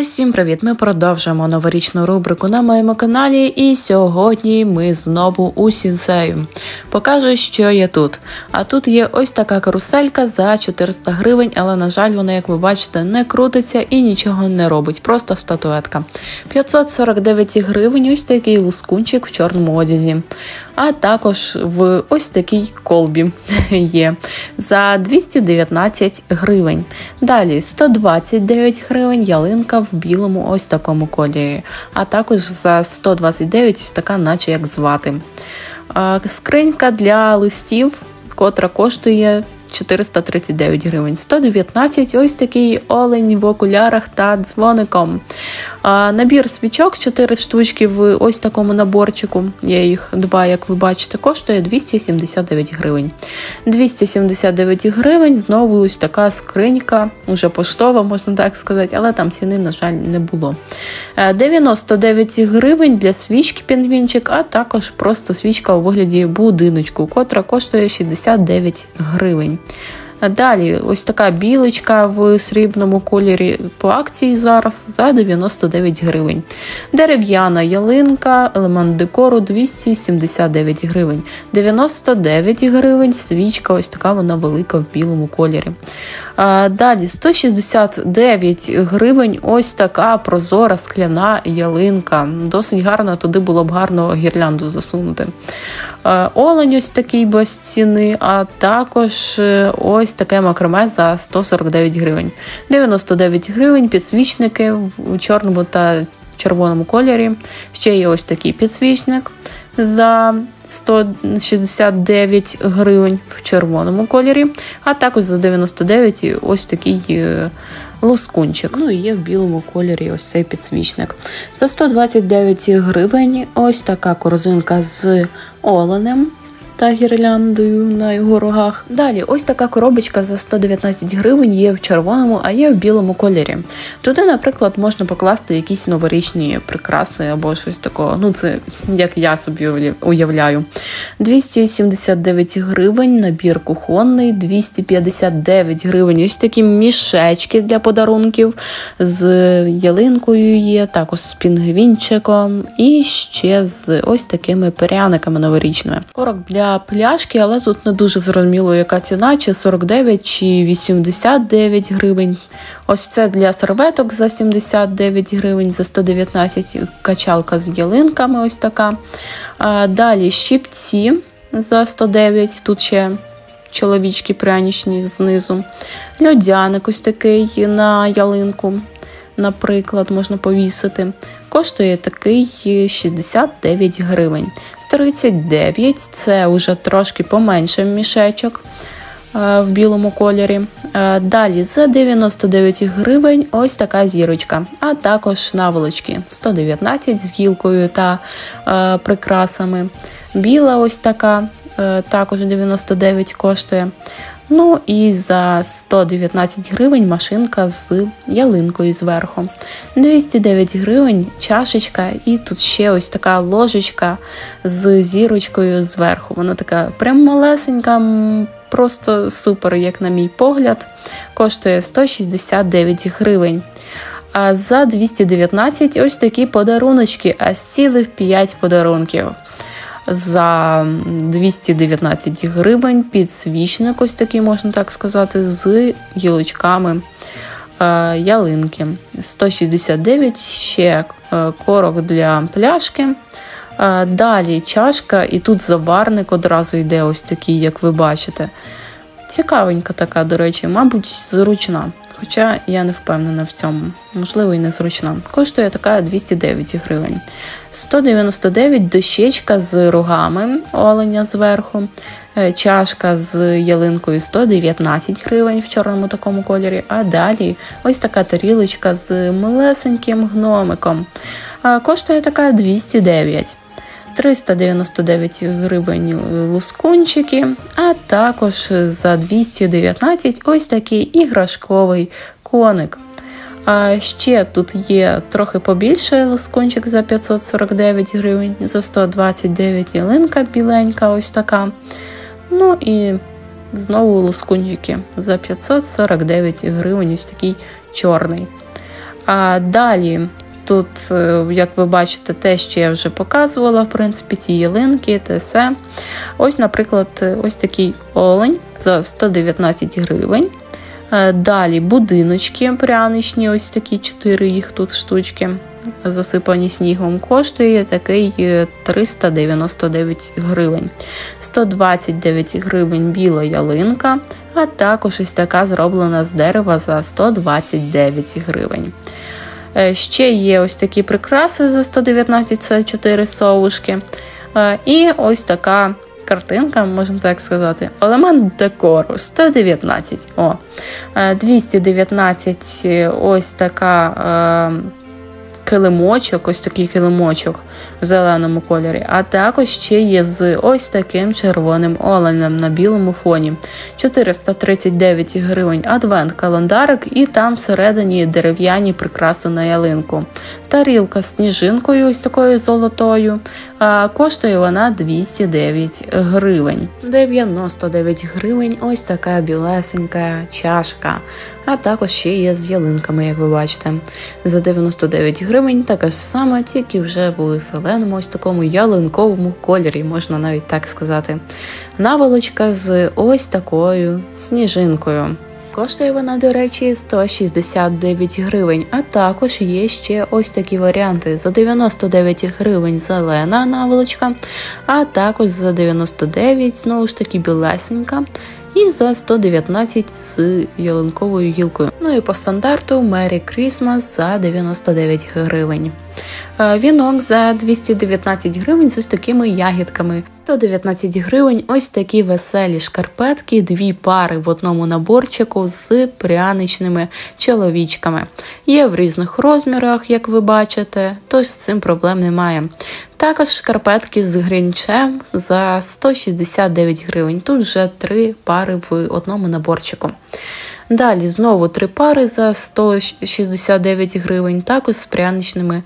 Усім привіт! Ми продовжуємо новорічну рубрику на моєму каналі, і сьогодні ми знову у сінсею. Покажу, що є тут. А тут є ось така каруселька за 400 гривень, але, на жаль, вона, як ви бачите, не крутиться і нічого не робить. Просто статуетка. 549 гривень, ось такий лускунчик в чорному одязі. А також в ось такій колбі є за 219 гривень. Далі 129 гривень ялинка в білому ось такому кольорі, а також за 129 ось така, наче як звати. Скринька для листів, котра коштує 439 гривень. 119 ось такий олень в окулярах та дзвоником. Набір свічок 4 штучки в ось такому наборчику. Я їх два, як ви бачите, коштує 279 гривень. 279 гривень, знову ось така скринька, уже поштова, можна так сказати, але там ціни, на жаль, не було. 99 е, гривень для свічки пінгвінчик, а також просто свічка у вигляді будиночку, котра коштує 69 гривень. Далі, ось така білочка в срібному кольорі по акції зараз за 99 гривень. Дерев'яна ялинка, елемент декору 279 гривень. 99 гривень, свічка, ось така вона велика в білому кольорі. Далі 169 гривень, ось така прозора скляна ялинка. Досить гарно, туди було б гарно гірлянду засунути. Олень ось такий без ціни, а також е, ось таке макроме за 149 гривень. 99 гривень, підсвічники в чорному та червоному кольорі. Ще є ось такий підсвічник за 169 гривень в червоному кольорі, а також за 99 ось такий е, лоскунчик. Ну і є в білому кольорі ось цей підсвічник. За 129 гривень ось така корзинка з оленем та гірляндою на його рогах. Далі, ось така коробочка за 119 гривень є в червоному, а є в білому кольорі. Туди, наприклад, можна покласти якісь новорічні прикраси або щось такого. Ну, це як я собі уявляю. 279 гривень, набір кухонний, 259 гривень. Ось такі мішечки для подарунків з ялинкою є, також з пінгвінчиком і ще з ось такими пряниками новорічними. Корок для для пляшки, але тут не дуже зрозуміло, яка ціна, чи 49, чи 89 гривень. Ось це для серветок за 79 гривень, за 119 качалка з ялинками. ось така. Далі щіпці за 109, тут ще чоловічки прянічні знизу. Льодяник ось такий на ялинку, наприклад, можна повісити. Коштує такий 69 гривень. 39 це вже трошки поменше мішечок е, в білому кольорі. Е, далі за 99 гривень ось така зірочка, а також наволочки 119 з гілкою та е, прикрасами. Біла ось така, також 99 коштує. Ну і за 119 гривень машинка з ялинкою зверху. 209 гривень чашечка, і тут ще ось така ложечка з зірочкою зверху. Вона така прям малесенька, просто супер, як на мій погляд, коштує 169 гривень. А за 219 ось такі подаруночки, а з цілих 5 подарунків за 219 гривень підсвічник, ось такий, можна так сказати, з гілочками е, ялинки. 169 ще е, корок для пляшки. Е, далі чашка, і тут заварник одразу йде ось такий, як ви бачите. Цікавенька така, до речі, мабуть, зручна. Хоча я не впевнена в цьому, можливо, і незручна. Коштує така 209 гривень. 199 дощечка з рогами оленя зверху, е, чашка з ялинкою 119 гривень в чорному такому кольорі. А далі ось така тарілочка з малесеньким гномиком. Коштує така 209 399 гривень лускунчики, а також за 219 ось такий іграшковий коник. А ще тут є трохи побільше лускунчик за 549 гривень, за 129 ялинка біленька, ось така. Ну і знову лускунчики за 549 гривень, ось такий чорний. А далі. Тут, е, як ви бачите, те, що я вже показувала, в принципі, ті ялинки, те все. Ось, наприклад, ось такий олень за 119 гривень. Е, далі будиночки пряничні, ось такі 4 їх тут штучки, засипані снігом, коштує такий 399 гривень. 129 гривень біла ялинка, а також ось така зроблена з дерева за 129 гривень. Е, ще є ось такі прикраси за 119 це 4 совушки. Е, і ось така картинка, можна так сказати. Елемент декору 119. О, 219 е, ось така килимочок, ось такий килимочок в зеленому кольорі, а також ще є з ось таким червоним оленем на білому фоні. 439 гривень адвент-календарик, і там всередині дерев'яні прикраси на ялинку. Тарілка з сніжинкою, ось такою золотою. А коштує вона 209 гривень. 99 гривень ось така білесенька чашка. А також ще є з ялинками, як ви бачите. За 99 гривень така ж сама, тільки вже в зеленому ось такому ялинковому кольорі, можна навіть так сказати. Наволочка з ось такою сніжинкою. Коштує вона, до речі, 169 гривень. А також є ще ось такі варіанти: за 99 гривень зелена наволочка, а також за 99, знову ж таки, білесенька. І за 119 з ялинковою гілкою. Ну і по стандарту Merry Christmas за 99 гривень. Е, вінок за 219 гривень з ось такими ягідками. 119 гривень ось такі веселі шкарпетки, дві пари в одному наборчику з пряничними чоловічками. Є в різних розмірах, як ви бачите, тож з цим проблем немає. Також шкарпетки з грінчем за 169 гривень. Тут вже три пари в одному наборчику. Далі знову три пари за 169 гривень, також з пряничними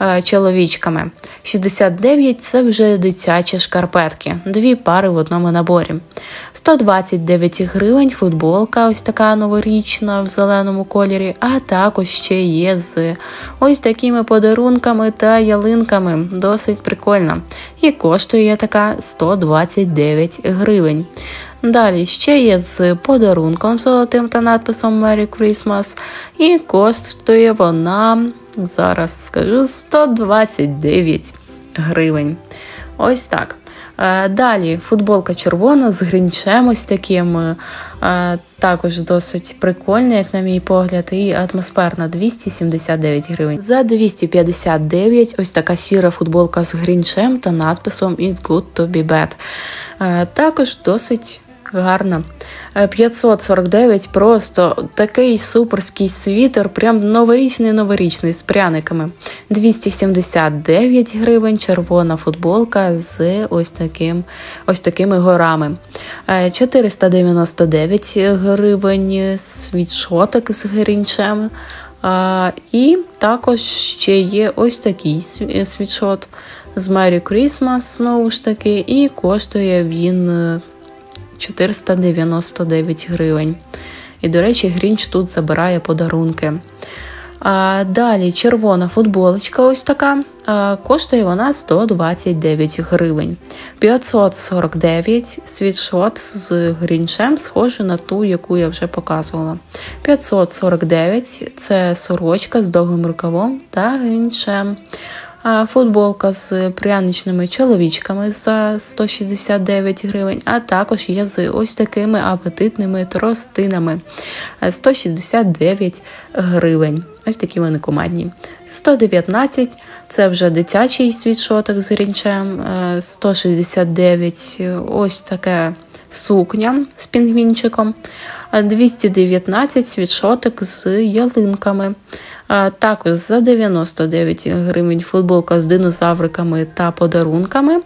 е, чоловічками. 69 це вже дитячі шкарпетки, дві пари в одному наборі. 129 гривень футболка, ось така новорічна в зеленому кольорі, а також ще є з ось такими подарунками та ялинками. Досить прикольно. І коштує така 129 гривень. Далі ще є з подарунком золотим та надписом Merry Christmas. І коштує вона, зараз скажу, 129 гривень. Ось так. Е, далі футболка червона з грінчем ось таким. Е, також досить прикольна, як на мій погляд, і атмосферна 279 гривень. За 259 ось така сіра футболка з грінчем та надписом It's good to be bad. Е, також досить гарна. 549 просто такий суперський світер, прям новорічний новорічний з пряниками. 279 гривень, червона футболка з ось таким, ось такими горами. 499 гривень світшотик з грінчем. І також ще є ось такий світшот з Merry Christmas, знову ж таки, і коштує він 499 гривень. І, до речі, Грінч тут забирає подарунки. А, Далі червона футболочка, ось така. А, коштує вона 129 гривень. 549 світшот з грінчем, схоже на ту, яку я вже показувала. 549 це сорочка з довгим рукавом та грінчем футболка з пряничними чоловічками за 169 гривень, а також є з ось такими апетитними тростинами 169 гривень. Ось такі вони командні. 119 це вже дитячий світшоток з грінчем, 169 ось таке сукня з пінгвінчиком, 219 світшоток з ялинками. Також за 99 гривень футболка з динозавриками та подарунками.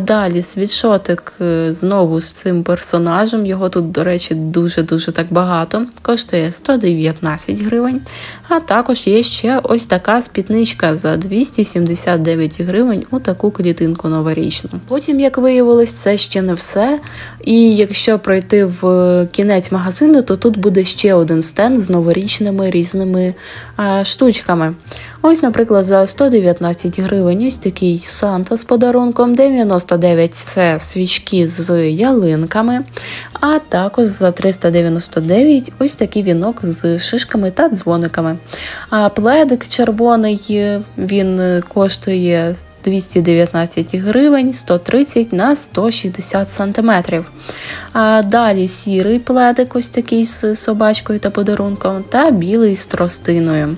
Далі світшотик е, знову з цим персонажем. Його тут, до речі, дуже-дуже так багато. Коштує 119 гривень. А також є ще ось така спітничка за 279 гривень у таку клітинку новорічну. Потім, як виявилось, це ще не все. І якщо пройти в кінець магазину, то тут буде ще один стенд з новорічними різними штучками. Ось, наприклад, за 119 гривень ось такий Санта з подарунком, 99 це свічки з ялинками, а також за 399 ось такий вінок з шишками та дзвониками. А пледик червоний він коштує 219 гривень 130 на 160 сантиметрів. А далі сірий пледик, ось такий з собачкою та подарунком, та білий з тростиною.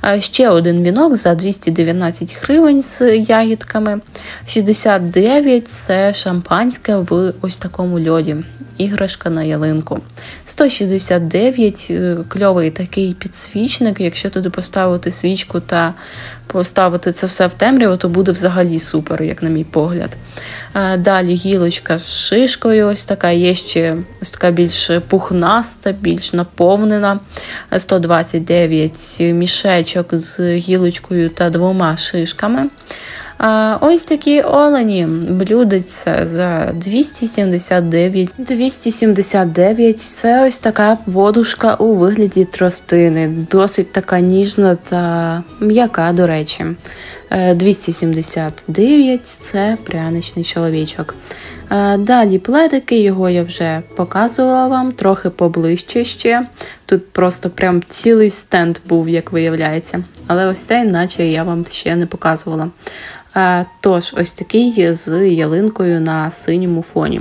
А ще один вінок за 219 гривень з ягідками. 69 це шампанське в ось такому льоді. Іграшка на ялинку. 169 е, кльовий такий підсвічник. Якщо туди поставити свічку та поставити це все в темряву, то буде взагалі супер, як на мій погляд. Далі гілочка з шишкою, ось така, є ще ось така більш пухнаста, більш наповнена. 129 мішечок з гілочкою та двома шишками. Ось такі олені блюдеться за 279. 279 це ось така подушка у вигляді тростини. Досить така ніжна та м'яка, до речі. 279 це пряничний чоловічок. Далі пледики, його я вже показувала вам, трохи поближче ще. Тут просто прям цілий стенд був, як виявляється. Але ось цей, наче я вам ще не показувала. Тож, ось такий з ялинкою на синьому фоні.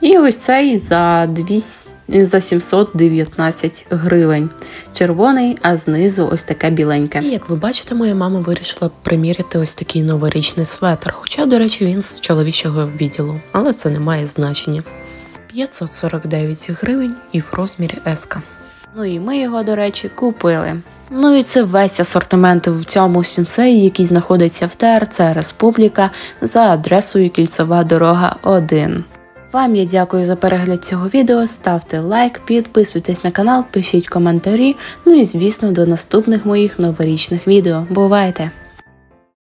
І ось цей за 200, за 719 гривень. Червоний, а знизу ось таке біленьке. І як ви бачите, моя мама вирішила приміряти ось такий новорічний светр. Хоча, до речі, він з чоловічого відділу, але це не має значення. 549 гривень і в розмірі еска. Ну і ми його, до речі, купили. Ну і це весь асортимент в цьому сінцеї, який знаходиться в ТРЦ Республіка за адресою Кільцова дорога 1. Вам я дякую за перегляд цього відео. Ставте лайк, підписуйтесь на канал, пишіть коментарі. Ну і звісно, до наступних моїх новорічних відео. Бувайте!